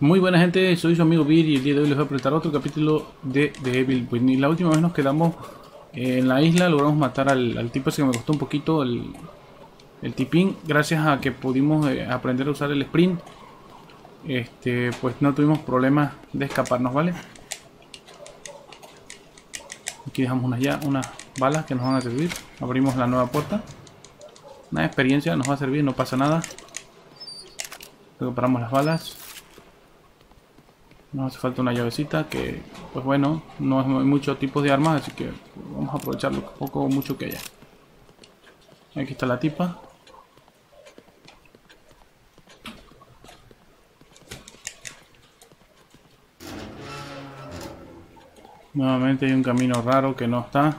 Muy buena gente, soy su amigo Bir y el día de hoy les voy a presentar otro capítulo de The Evil Within. Y la última vez nos quedamos en la isla, logramos matar al, al tipo ese que me costó un poquito el, el tipín. Gracias a que pudimos eh, aprender a usar el sprint, este, pues no tuvimos problemas de escaparnos, ¿vale? Aquí dejamos unas, ya, unas balas que nos van a servir. Abrimos la nueva puerta. Una experiencia nos va a servir, no pasa nada. Recuperamos las balas. Nos hace falta una llavecita que, pues bueno, no hay muchos tipos de armas, así que vamos a aprovechar lo poco o mucho que haya. Aquí está la tipa. Nuevamente hay un camino raro que no está.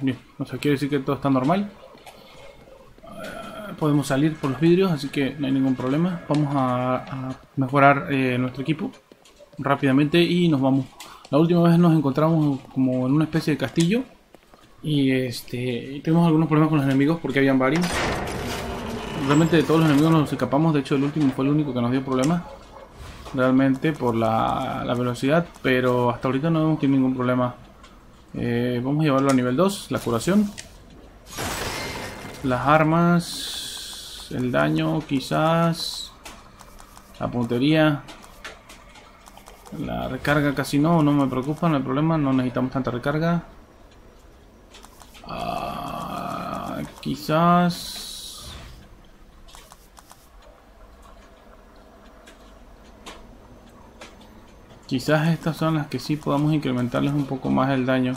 Bien, o sea, quiere decir que todo está normal. Eh, podemos salir por los vidrios, así que no hay ningún problema. Vamos a, mejorar eh, nuestro equipo rápidamente y nos vamos. La última vez nos encontramos como en una especie de castillo y este tuvimos algunos problemas con los enemigos porque habían varios. Realmente de todos los enemigos nos escapamos, de hecho el último fue el único que nos dio problemas. Realmente por la, velocidad, pero hasta ahorita no hemos tenido ningún problema eh, vamos a llevarlo a nivel 2, la curación. Las armas, el daño quizás, la puntería, la recarga casi no, no me preocupa, no hay problema, no necesitamos tanta recarga. Ah, quizás... Quizás estas son las que sí podamos incrementarles un poco más el daño.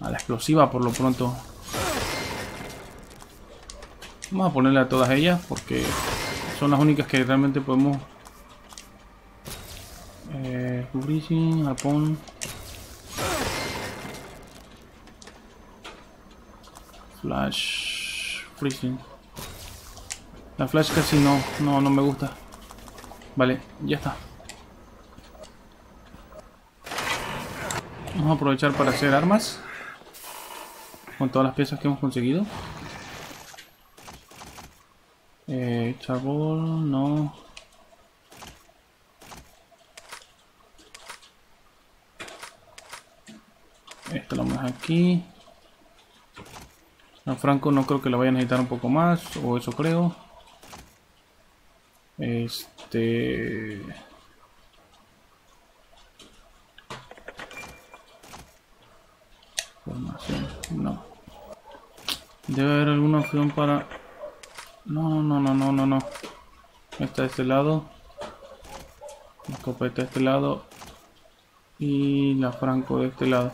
A la explosiva por lo pronto. Vamos a ponerle a todas ellas porque son las únicas que realmente podemos... Eh, freezing, Japón... Flash... Freezing. La flash casi no, no, no me gusta. Vale, ya está. Vamos a aprovechar para hacer armas. Con todas las piezas que hemos conseguido. Eh, charbol, no. Esto lo vamos aquí. A Franco no creo que lo vaya a necesitar un poco más, o eso creo. Este... No. Debe haber alguna opción para... No, no, no, no, no, no. Está de este lado. La escopeta de este lado. Y la franco de este lado.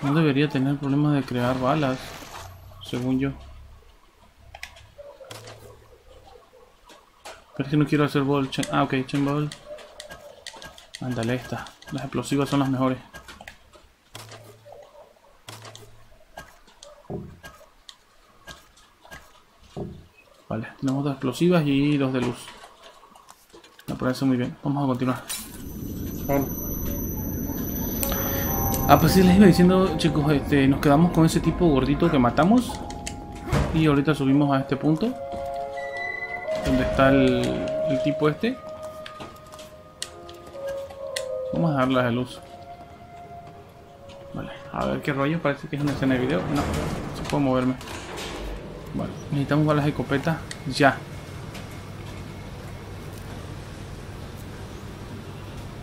No debería tener problemas de crear balas. Según yo. Pero es que no quiero hacer ball. Ah, ok, chain ball. Ándale, esta. Las explosivas son las mejores. Vale, tenemos dos explosivas y dos de luz. Me parece muy bien. Vamos a continuar. Ah, pues sí, les iba diciendo, chicos, este, nos quedamos con ese tipo gordito que matamos. Y ahorita subimos a este punto. Donde está el, el tipo este. Vamos a darle de luz. Vale, a ver qué rollo. Parece que es una escena de video. No, se puede moverme. Necesitamos balas de escopeta ya.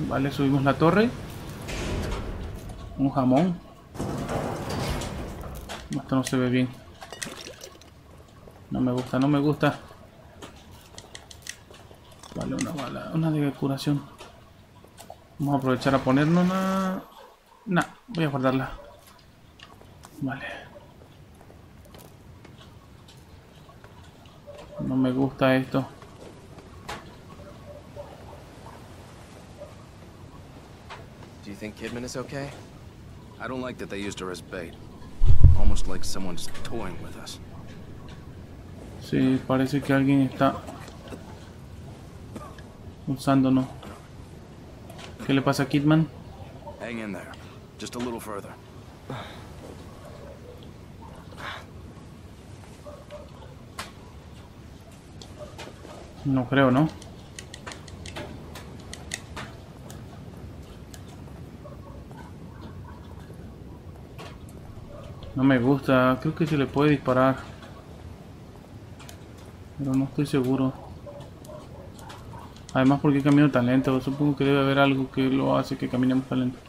Vale, subimos la torre. Un jamón. Esto no se ve bien. No me gusta, no me gusta. Vale, una bala, una de curación. Vamos a aprovechar a ponernos una... Nah, voy a guardarla. Vale. No me gusta esto. Do you think Kidman is okay? I don't like that they used her as bait. Almost like someone's toying with us. Sí, parece que alguien está usándonos. ¿Qué le pasa a Kidman? Hang in there. Just a little further. No creo, ¿no? No me gusta. Creo que se le puede disparar. Pero no estoy seguro. Además, ¿por qué camino tan lento? Supongo que debe haber algo que lo hace que caminemos tan lento.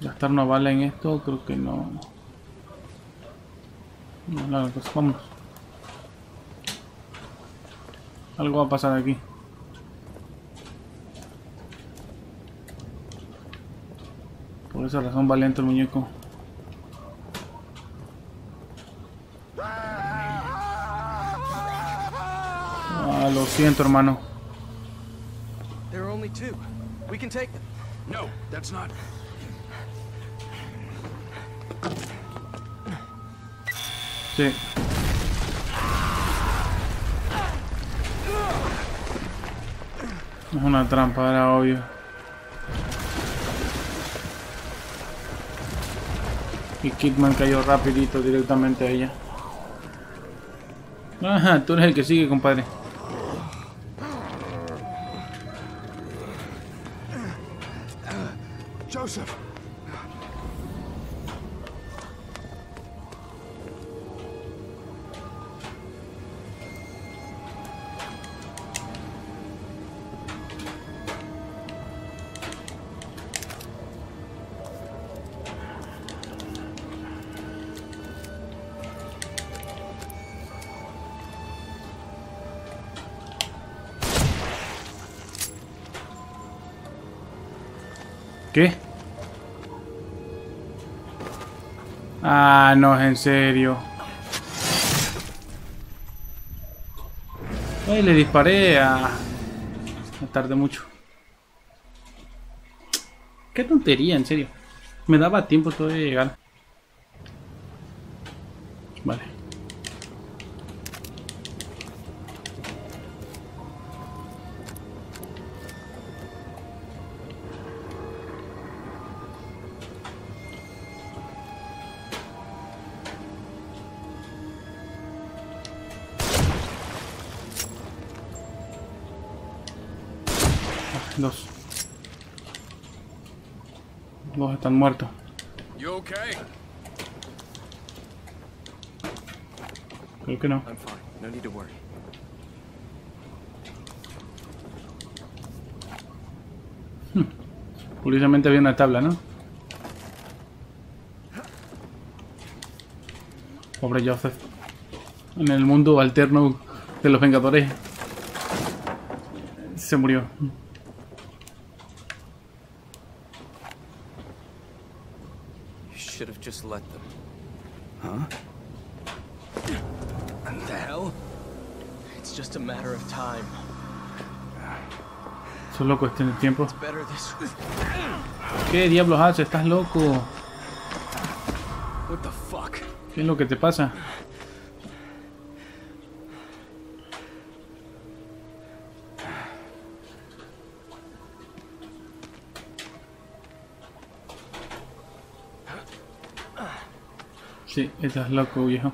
Gastar una bala en esto, creo que no. No, vámonos. Algo va a pasar aquí. Por esa razón va lento el muñeco. Ah, lo siento, hermano. There are only two. We can take them. No, that's not. Sí. Es una trampa, era obvio. Y Kidman cayó rapidito directamente a ella. Ajá, tú eres el que sigue, compadre. Joseph. Ah, no, en serio. Ay, le disparé a... Me tardé mucho. Qué tontería, en serio. Me daba tiempo todavía de llegar. Dos. Dos están muertos. Creo que no. I'm fine. No need to worry. Curiosamente había una tabla, ¿no? Pobre Joseph. En el mundo alterno de los Vengadores. Se murió. Just let them. Huh? What the hell? It's just a matter of time. Solo cuestión de tiempo. Better this way. ¿Qué diablos haces? ¿Estás loco? What the fuck? ¿Qué es lo que te pasa? Sí, estás loco, viejo.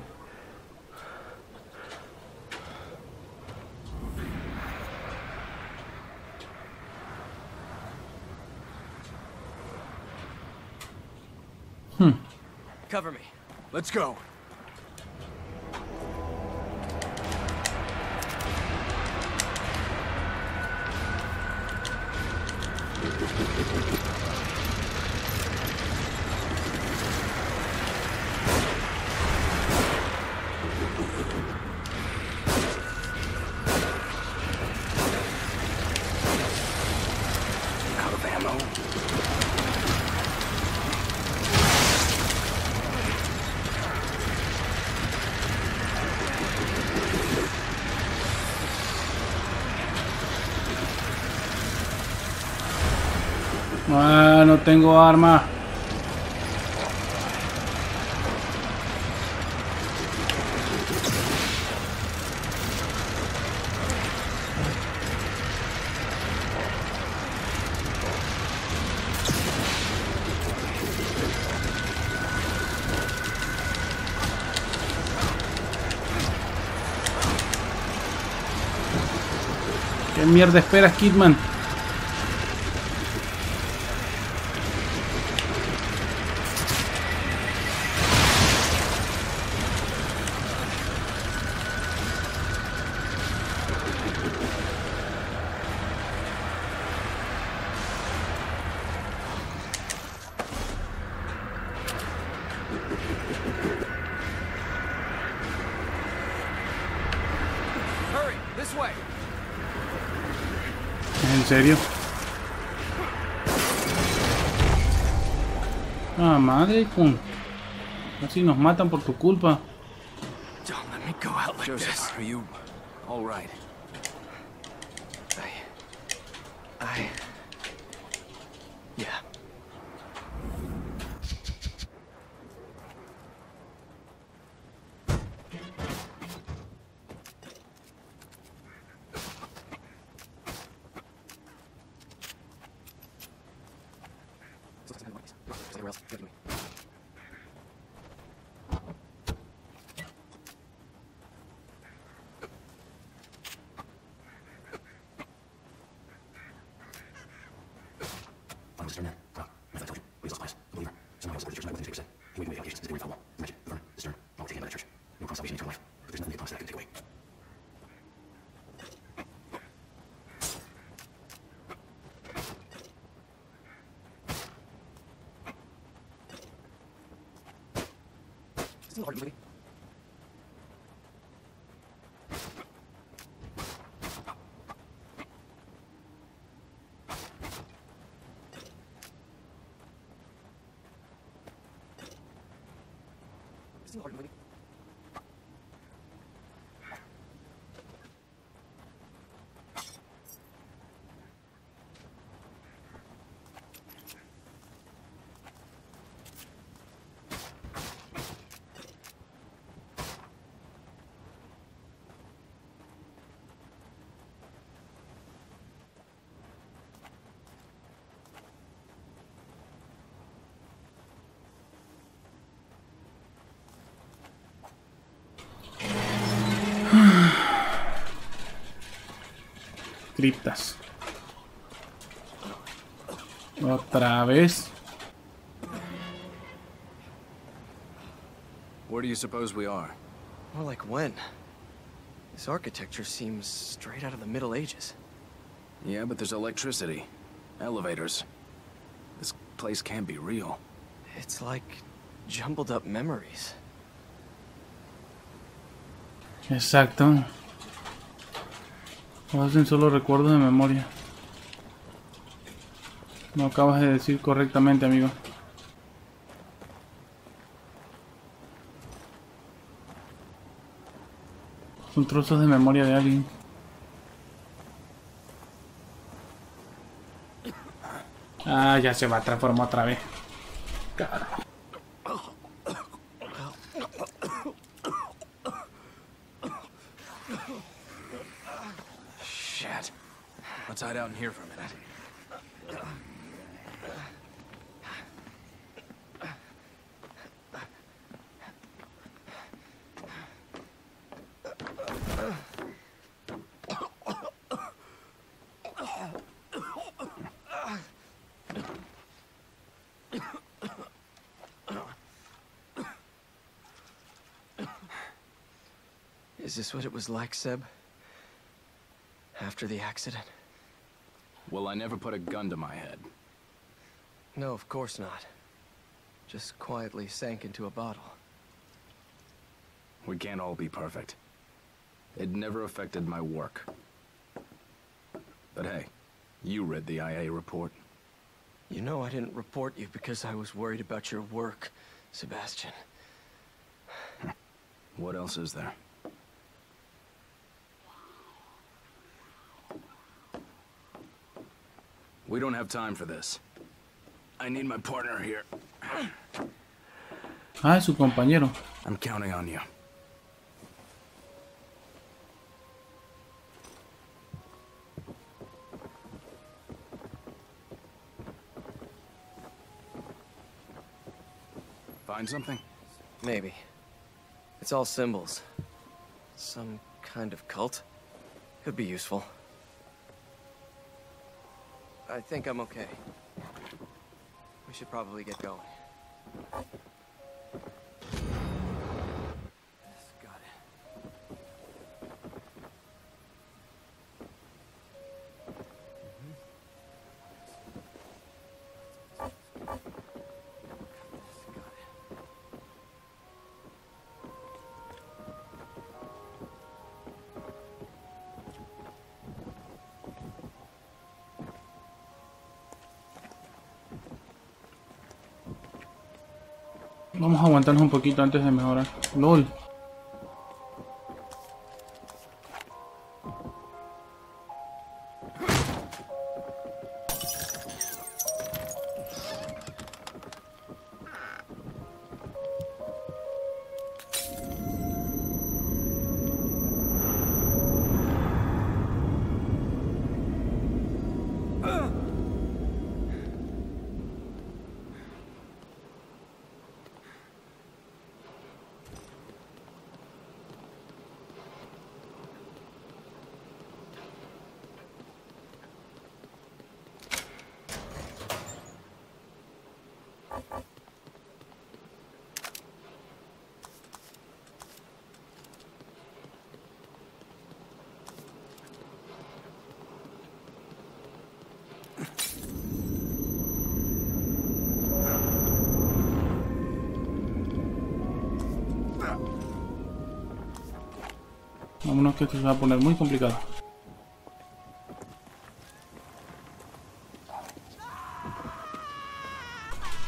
Hmm. Cover me. Let's go. tengo arma. ¿Qué mierda esperas, Kidman? ¿En serio? Ah, madre con... Casi nos matan por tu culpa. Don't let me go out like Joseph, this. are you all right? Oh, Criptas. Otra vez. Where do you suppose we are? More like when? This architecture seems straight out of the Middle Ages. Yeah, but there's electricity. Elevators. This place can't be real. It's like jumbled up memories. Exacto. O hacen solo recuerdos de memoria. No acabas de decir correctamente, amigo. Son trozos de memoria de alguien. Ah, ya se va a transformar otra vez. Carajo. Hide out in here for a minute. Is this what it was like, Seb? After the accident? Well, I never put a gun to my head. No, of course not. Just quietly sank into a bottle. We can't all be perfect. It never affected my work. But hey, you read the IA report. You know I didn't report you because I was worried about your work, Sebastian. What else is there? We don't have time for this. I need my partner here. Ah, su compañero. I'm counting on you. Find something? Maybe. It's all symbols. Some kind of cult. Could be useful. I think I'm okay. We should probably get going. Vamos a aguantarnos un poquito antes de mejorar. LOL. Vámonos que esto se va a poner muy complicado.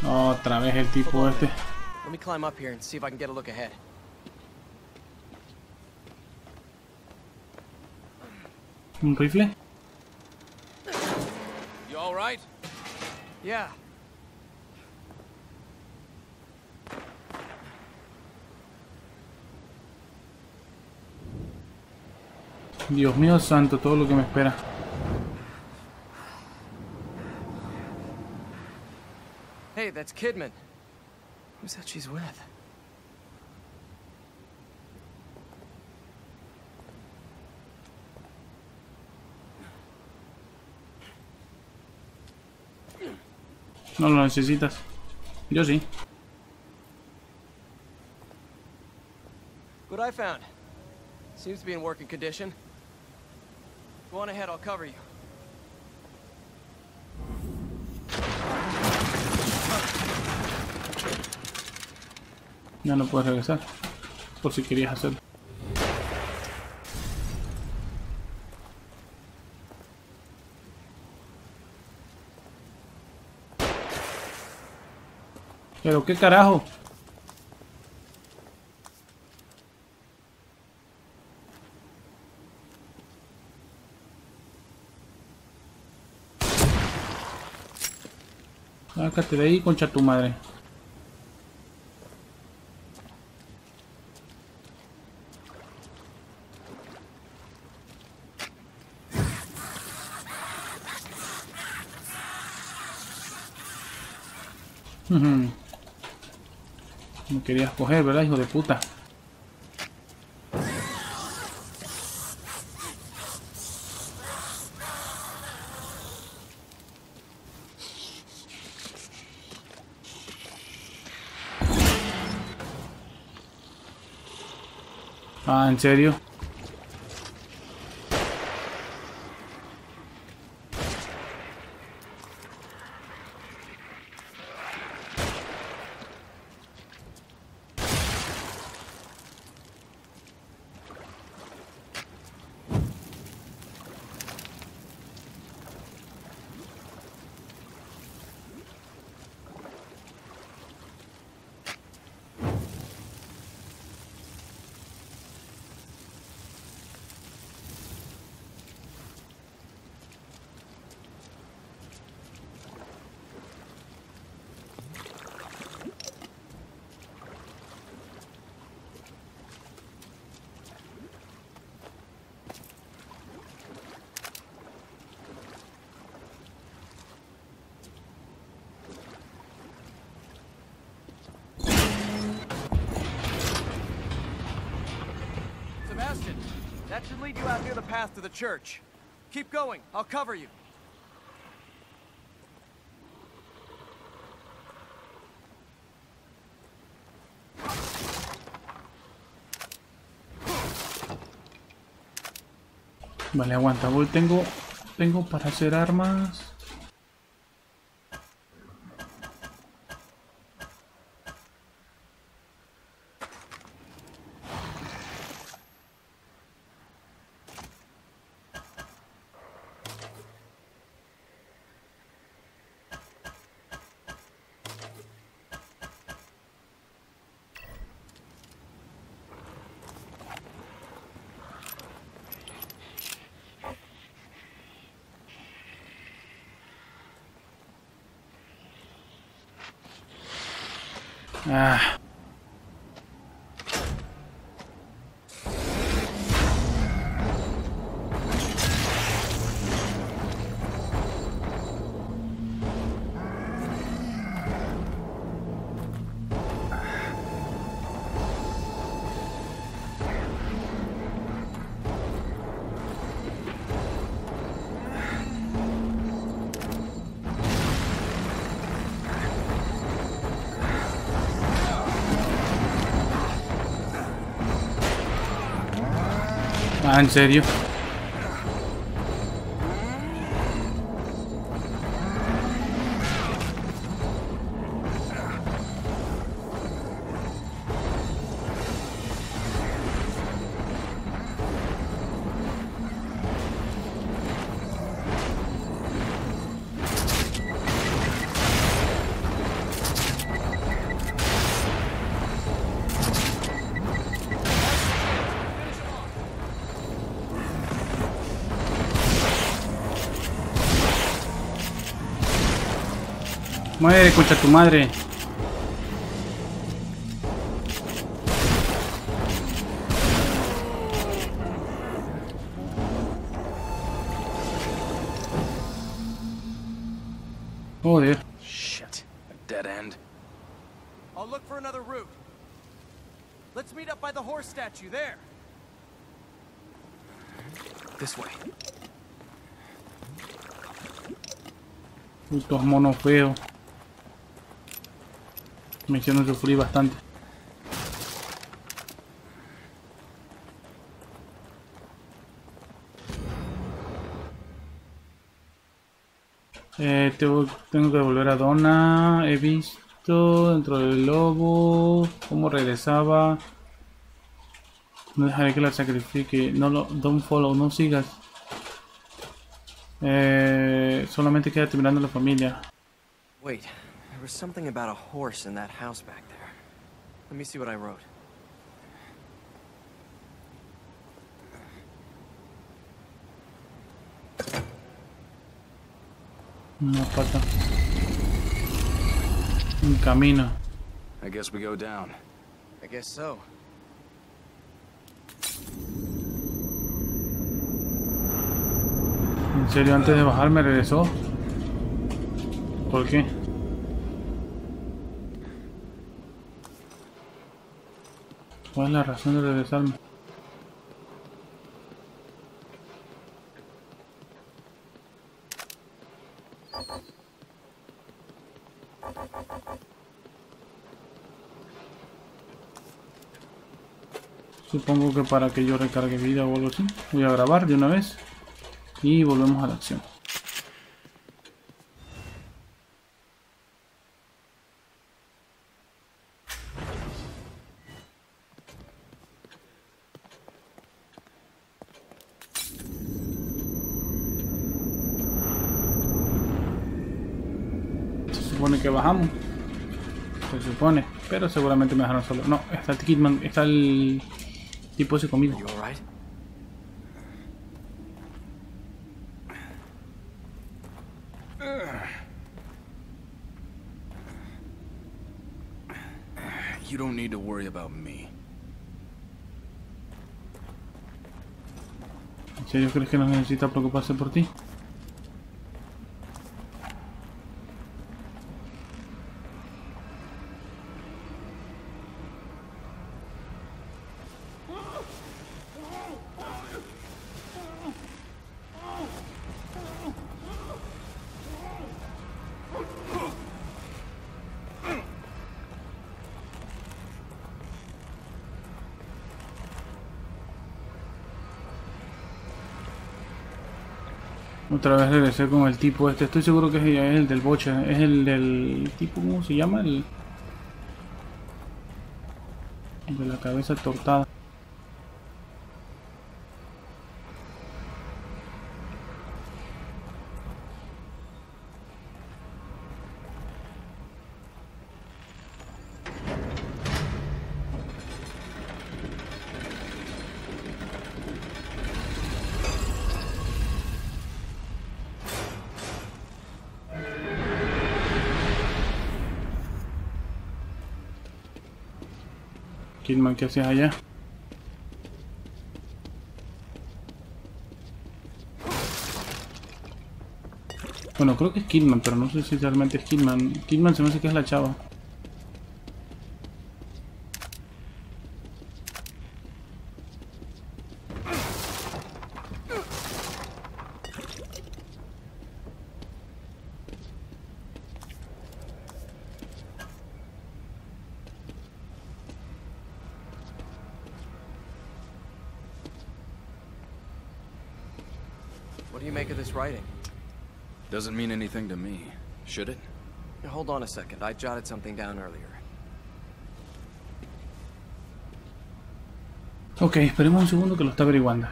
Otra vez el tipo este. Let me climb up here and see if I can get a look ahead. ¿Un rifle? You all right? Yeah. Dios mío santo, todo lo que me espera. Hey, that's Kidman. Who's that she's with? No lo necesitas. Yo sí. What I found. Seems to be in working condition. Go on ahead, I'll cover you. Ya no puedes regresar. Por si querías hacerlo. Pero qué carajo. Sácate de ahí, concha tu madre. Me querías coger, ¿verdad, hijo de puta? Ah, ¿en serio? That should lead you out near the path to the church. Keep going. I'll cover you. Vale, aguanta. Voy, tengo, tengo para hacer armas. Ah. Ah, ¿en Muere, concha tu madre. Joder. Shit. A dead end. I'll look for another route. Let's meet up by the horse statue there. This way. Putos monos feos. Me hicieron sufrir bastante. Eh, tengo, tengo que volver a Donna. He visto dentro del lobo cómo regresaba. No dejaré que la sacrifique. No lo, don't follow, no sigas. Eh, solamente queda terminando la familia. Wait, there was something about a horse in that house back there. Let me see what I wrote. Una pata. Un camino. I guess we go down. I guess so. En serio, antes de bajar me regresó. ¿Por qué? ¿Cuál es la razón de regresarme? Supongo que para que yo recargue vida o algo así. Voy a grabar de una vez. Y volvemos a la acción. Se supone que bajamos. Se supone. Pero seguramente me dejaron solo. No, está el Kidman, está el tipo ese alright? You don't need to worry about me. ¿En serio crees que no necesita preocuparse por ti? Otra vez regresé con el tipo este. Estoy seguro que es el del boche. Es el del tipo, ¿cómo se llama? El, de la cabeza tortada. Kidman, ¿qué hacías allá? Bueno, creo que es Kidman, pero no sé si realmente es Kidman. Kidman se me hace que es la chava. Doesn't mean anything to me. Should it? Hold on a second. I jotted something down earlier. Ok, esperemos un segundo que lo está averiguando.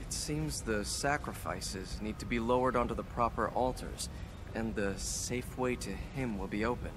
It seems the sacrifices need to be lowered onto the proper altars, and the safe way to him will be open.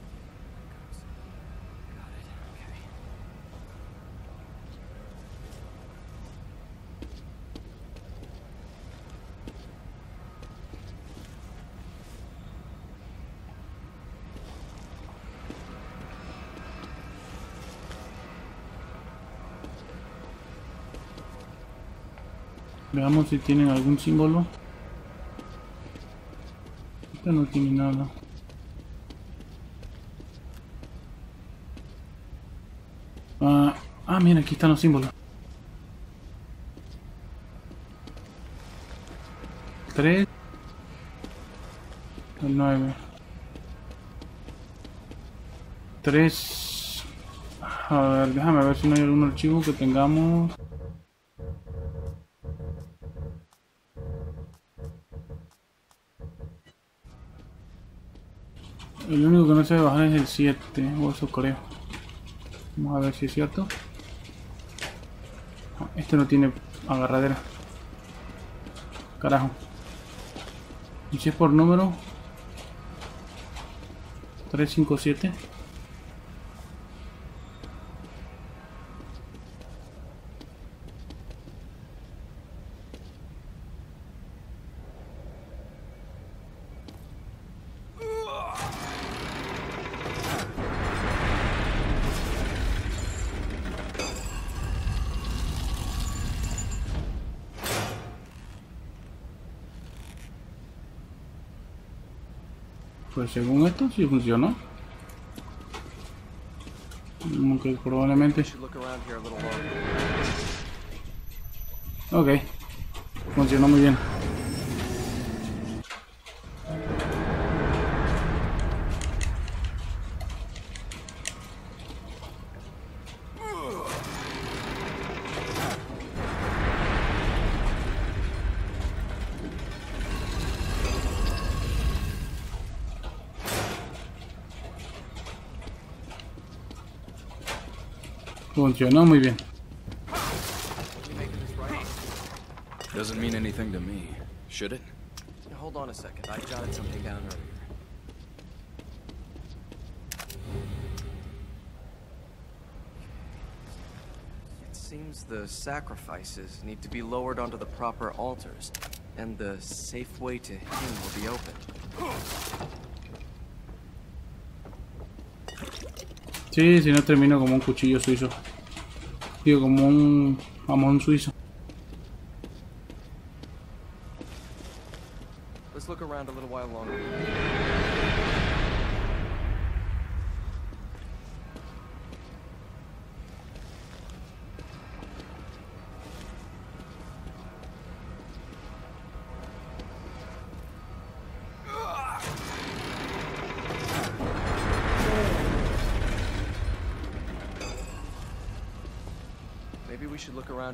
Veamos si tienen algún símbolo. Esta no tiene nada. Ah, ah, mira, aquí están los símbolos. 3 el 9 3 a ver, déjame ver si no hay algún archivo que tengamos El único que no se debe bajar es el 7, o eso creo. Vamos a ver si es cierto. No, Este no tiene agarradera. Carajo. Y si es por número. 357. Pues según esto sí funcionó. Aunque probablemente... Ok. Funcionó muy bien. Funcionó muy bien. What do you make of this writing? Doesn't mean anything to me. Should it? Hold on a second. I jotted something down earlier. It seems the sacrifices need to be lowered onto the proper altars, and the safe way to him will be open. Sí, si no termino como un cuchillo suizo. Como un suizo. Let's look around a little while longer.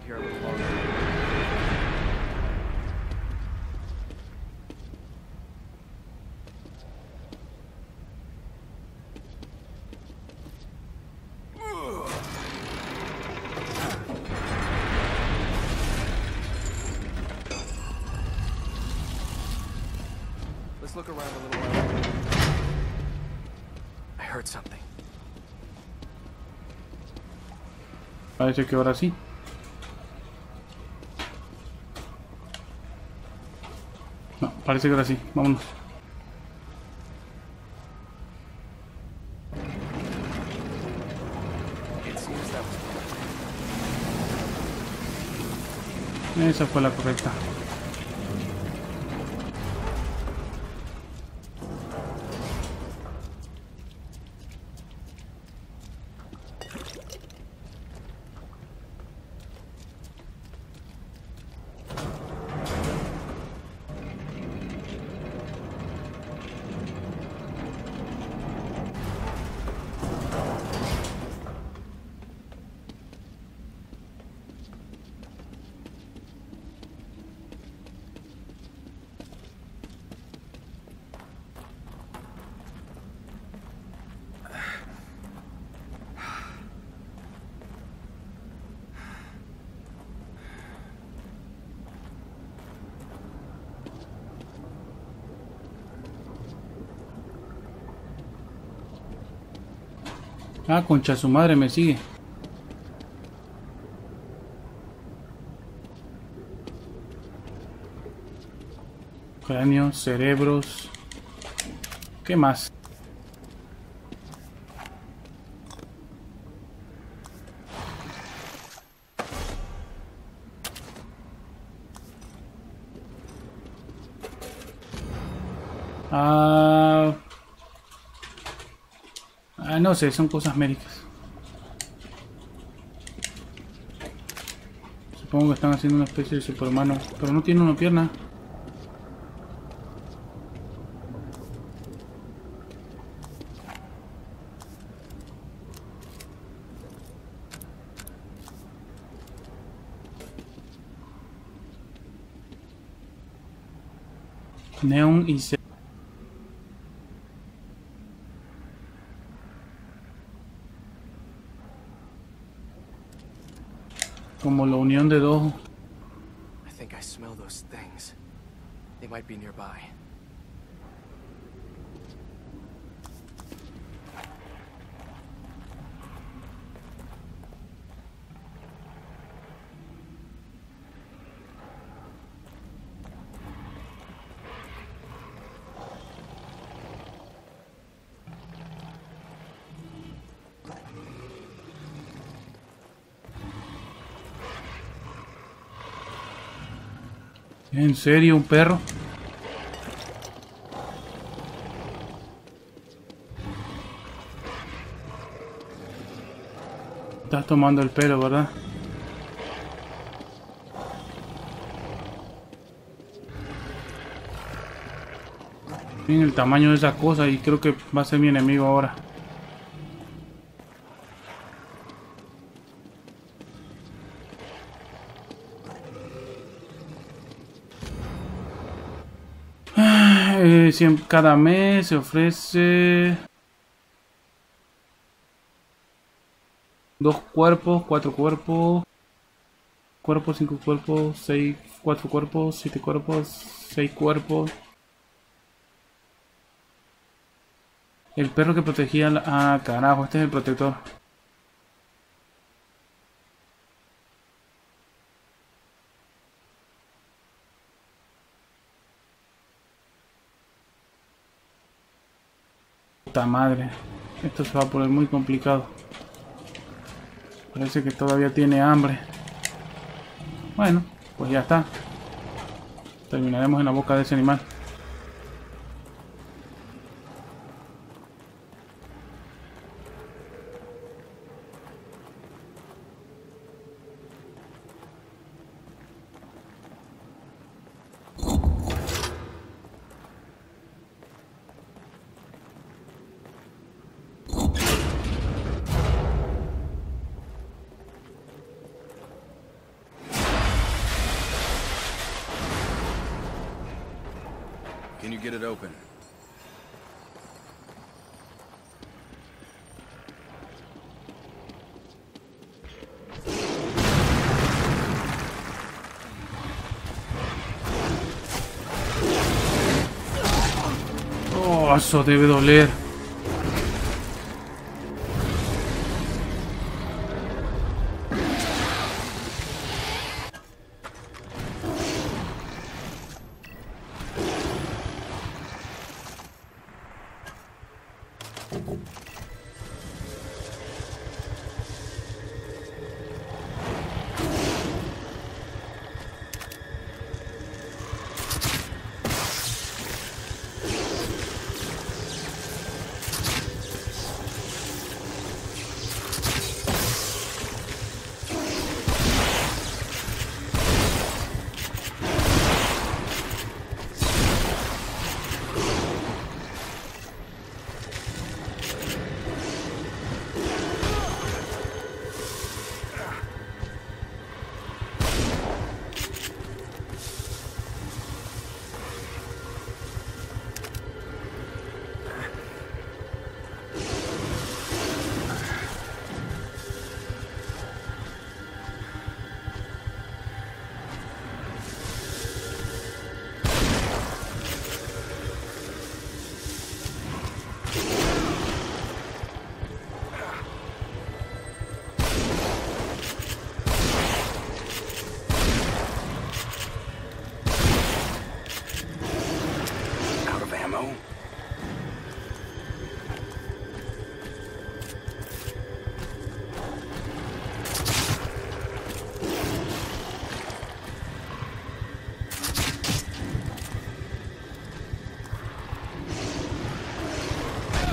around here a little longer. Let's look around a little. I heard something. Parece que ahora sí. Parece que ahora sí. Vámonos. Esa fue la correcta. Ah, concha su madre me sigue. Cráneos, cerebros. ¿Qué más? Ah, ah, no sé, son cosas médicas. Supongo que están haciendo una especie de superhumano, pero no tiene una pierna. Neon y ce- como la unión de dos I think I smell those things. They might be nearby. ¿En serio un perro? Estás tomando el pelo, ¿verdad? Miren el tamaño de esa cosa y creo que va a ser mi enemigo ahora. Cada mes se ofrece dos cuerpos, cuatro cuerpos, cuerpos, cinco cuerpos, seis, cuatro cuerpos, siete cuerpos, seis cuerpos. El perro que protegía la... Ah, carajo, este es el protector. Puta madre. Esto se va a poner muy complicado. Parece que todavía tiene hambre. Bueno, pues ya está. Terminaremos en la boca de ese animal. Eso debe doler.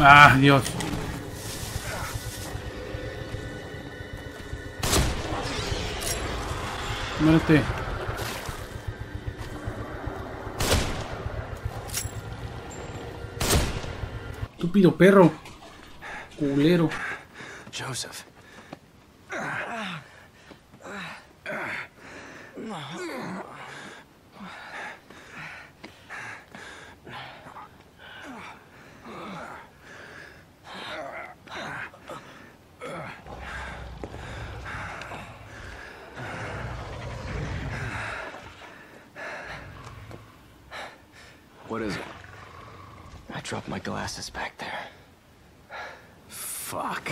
Ah, Dios. Muérete. Estúpido perro. Culero. Joseph. What is it? I dropped my glasses back there. Fuck.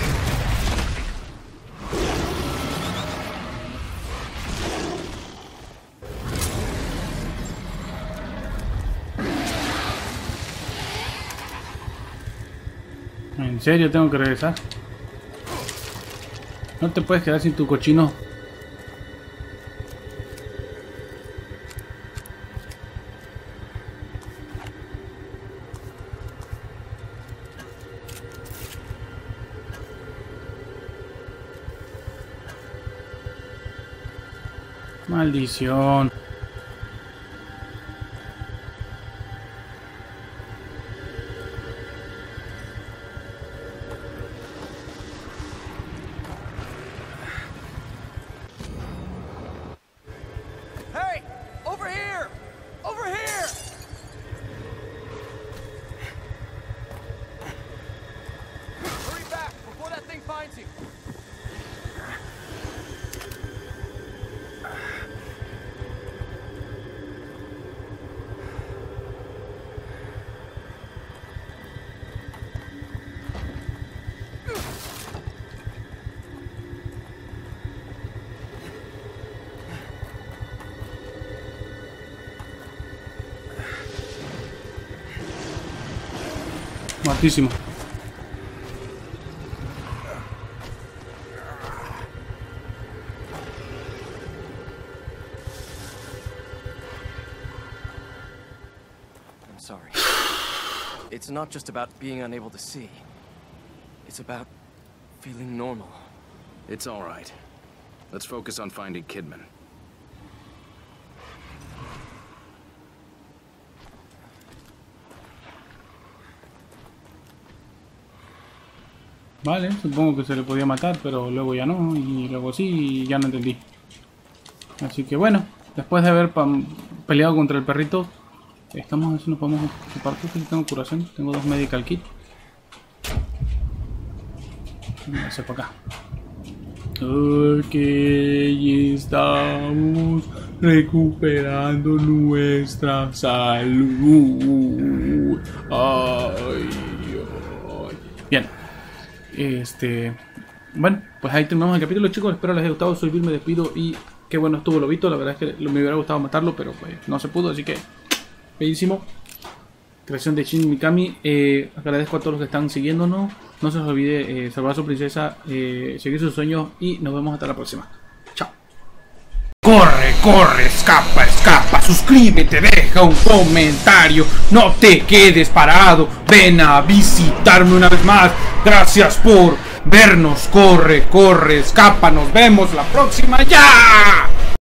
¿En serio tengo que regresar? No te puedes quedar sin tu cochino. Maldición. Muertísimo. I'm sorry. It's not just about being unable to see. It's about feeling normal. It's all right. Let's focus on finding Kidman. Vale, supongo que se le podía matar, pero luego ya no, y luego sí, y ya no entendí. Así que bueno, después de haber peleado contra el perrito, estamos a ver si nos podemos ocupar porque tengo curación, tengo dos medical kit. Vamos a hacer para acá. Ok, estamos recuperando nuestra salud. Bien. Este. Bueno, pues ahí terminamos el capítulo, chicos. Espero les haya gustado. Soy Bill, me despido y qué bueno estuvo Lobito. La verdad es que me hubiera gustado matarlo, pero pues no se pudo, así que. Bellísimo. Creación de Shin Mikami. Eh, agradezco a todos los que están siguiéndonos. No se les olvide eh, salvar a su princesa, eh, seguir sus sueños y nos vemos hasta la próxima. Corre, corre, escapa, escapa, suscríbete, deja un comentario, no te quedes parado, ven a visitarme una vez más. Gracias por vernos, corre, corre, escapa, nos vemos la próxima ya.